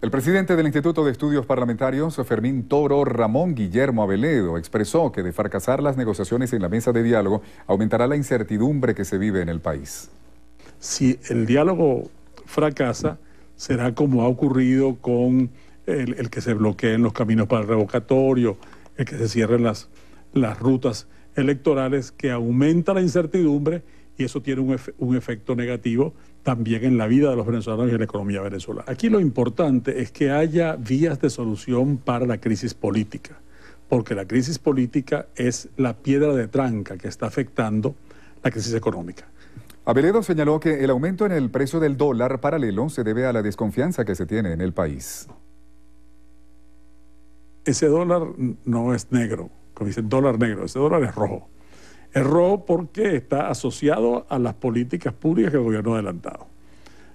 El presidente del Instituto de Estudios Parlamentarios, Fermín Toro Ramón Guillermo Aveledo, expresó que de fracasar las negociaciones en la mesa de diálogo aumentará la incertidumbre que se vive en el país. Si el diálogo fracasa, será como ha ocurrido con el, que se bloqueen los caminos para el revocatorio, el que se cierren las, las rutas electorales, que aumenta la incertidumbre y eso tiene un, un, efecto negativo también en la vida de los venezolanos y en la economía venezolana. Aquí lo importante es que haya vías de solución para la crisis política, porque la crisis política es la piedra de tranca que está afectando la crisis económica. Aveledo señaló que el aumento en el precio del dólar paralelo se debe a la desconfianza que se tiene en el país. Ese dólar no es negro, como dicen dólar negro, ese dólar es rojo. Rojo porque está asociado a las políticas públicas que el gobierno adelantado,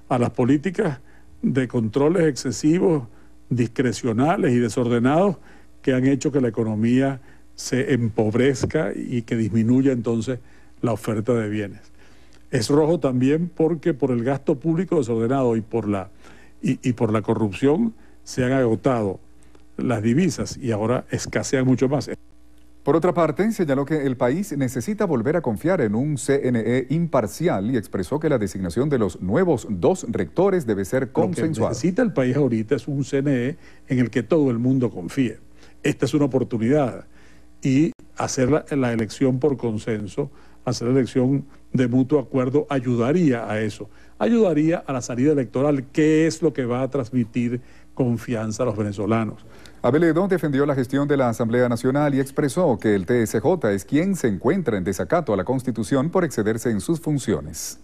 a las políticas de controles excesivos, discrecionales y desordenados que han hecho que la economía se empobrezca y que disminuya entonces la oferta de bienes. Es rojo también porque por el gasto público desordenado y por la, y por la corrupción se han agotado las divisas y ahora escasean mucho más. Por otra parte, señaló que el país necesita volver a confiar en un CNE imparcial y expresó que la designación de los nuevos dos rectores debe ser consensuada. Lo que necesita el país ahorita es un CNE en el que todo el mundo confíe. Esta es una oportunidad y hacer la, la elección por consenso, hacer la elección de mutuo acuerdo ayudaría a eso, ayudaría a la salida electoral, que es lo que va a transmitir confianza a los venezolanos. Abeledo defendió la gestión de la Asamblea Nacional y expresó que el TSJ es quien se encuentra en desacato a la Constitución por excederse en sus funciones.